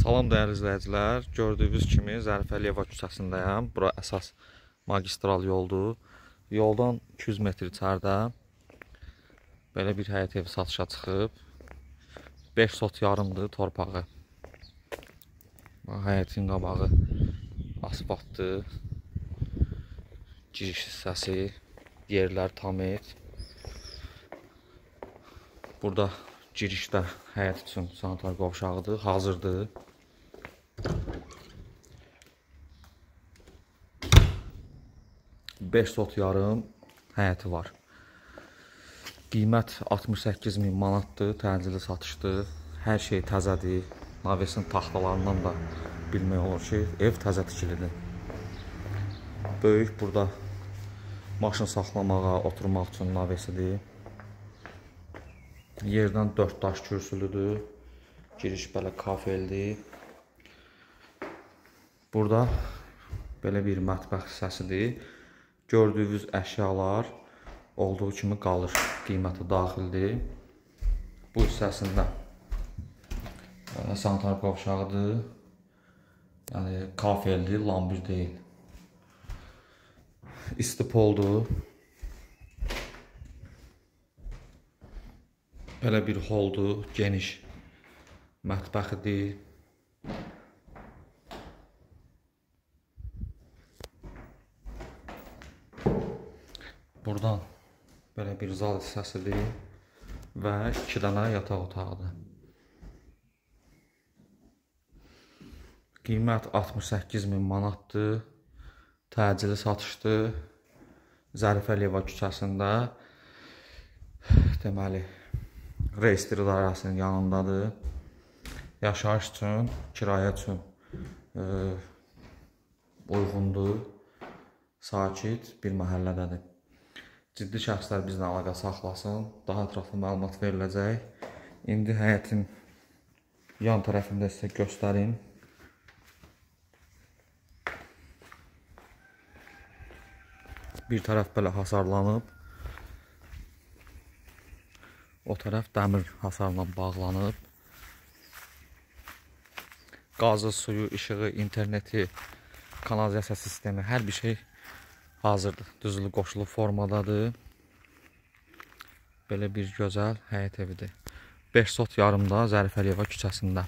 Salam dəyərli izləyicilər. Gördüyünüz kimi Zərif Əliyeva küçəsindəyəm. Bura əsas magistral yoldur. Yoldan 200 metr içəridə belə bir həyət evi satışa çıxıb. 5 sot yarımdır torpağı. Həyətin qabağı asfaltdır. Giriş hissəsi, yerlər tam et. Burada girişdə həyət üçün sanitar qovşağıdır, hazırdır. Beş sot yarım həyəti var. Qiymət 68 min manatdır, təcili satışdır. Hər şey təzədir. Navesin taxtalarından da bilmək olur ki, ev təzə tikilidir. Böyük burada maşın saxlamağa, oturmaq üçün navesidir. Yerdən 4 daş kürsülüdür. Giriş belə kafeldir. Burada belə bir mətbəx hissəsidir. Gördüyünüz əşyalar olduğu kimi qalır. Qiyməti daxildir. Bu hissəsində sanitar qovşağıdır. Yəni kafeldir, lambir deyil. İstipoldur. Belə bir holdur, geniş mətbəxidir. Buradan belə bir zal hissəsidir və 2 dənə yataq otağıdır. Qiymət 68 min manatdır. Təcili satışdır. Zərif Əliyeva küçəsində. Deməli, reestr idarəsinin yanındadır. Yaşayış üçün, kirayə üçün e, uyğundur. Sakit bir məhəllədədir. Ciddi şəxslər bizlə əlaqə saxlasın. Daha ətraflı məlumat veriləcək. İndi həyətin yan tərəfində sizə göstərim. Bir tərəf belə hasarlanıb. O tərəf dəmir hasarla bağlanıb. Qazı, suyu, işığı, interneti, kanalizasiya sistemi, hər bir şey hazırdır. Düzülü qoşulu formadadır. Belə bir gözəl həyət evidir. 5 sot yarımda Zərif Əliyeva küçəsində.